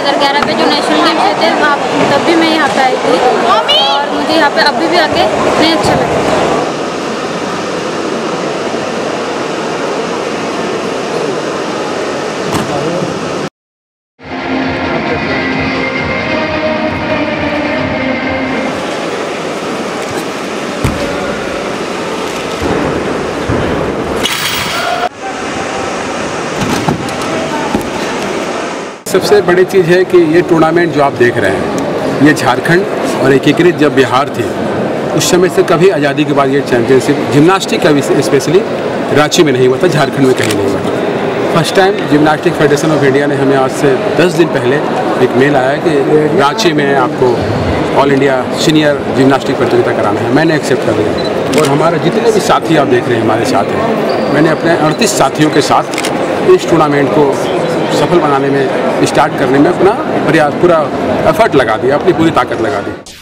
2011 पे जो national games थे वहाँ तब भी मैं यहाँ पे आई थी। और मुझे यहाँ पे अभी भी आके नहीं अच्छा लगता सबसे बड़ी चीज़ है कि ये टूर्नामेंट जो आप देख रहे हैं, ये झारखंड और एकीकृत जब बिहार थी, उस समय से कभी आज़ादी के बाद ये चैंपियनशिप जिम्नास्टिक का स्पेशली रांची में नहीं हुआ था, झारखंड में कहीं नहीं हुआ था। First time gymnastic federation of India ने हमें आज से 10 दिन पहले एक मेल आया कि रांची में आपको ऑल इंडिया सीनियर जिम्नास्टिक प्रतियोगिता कराना है। मैंने एक्सेप्ट कर लिया और हमारे जितने भी साथी आप देख रहे हैं, हमारे साथ हैं, मैंने अपने अड़तीस साथियों के साथ इस टूर्नामेंट को सफल बनाने में, स्टार्ट करने में अपना प्रयास, पूरा एफर्ट लगा दिया, अपनी पूरी ताकत लगा दी।